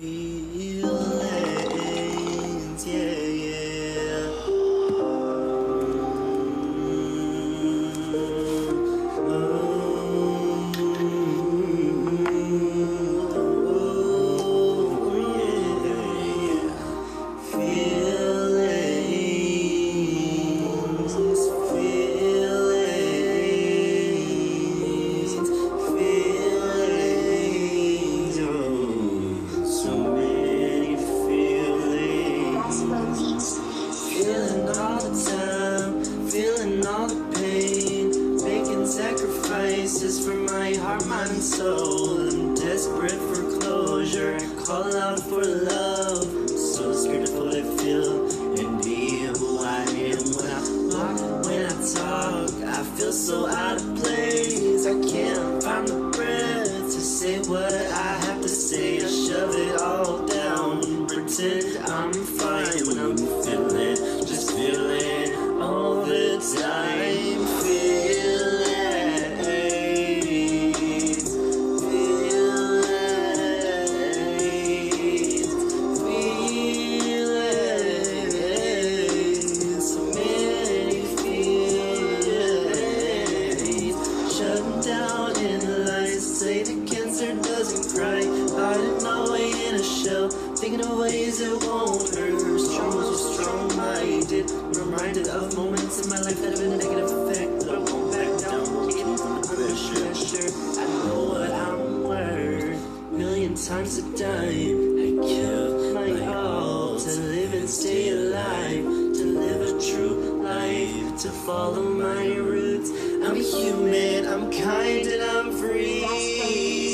feelings yeah my and soul. I'm desperate for closure, I call out for love. So scared of what I feel and be who I am when I walk, when I talk. I feel so out of place. I can't in thinking of ways it won't hurt. Strong, so strong-minded. Reminded of moments in my life that have been a negative effect, but I won't back down. Taking from the pressure. I know what I'm worth. Million times a dime. I give my all to live and stay alive, to live a true life, to follow my roots. I'm a human, I'm kind and I'm free.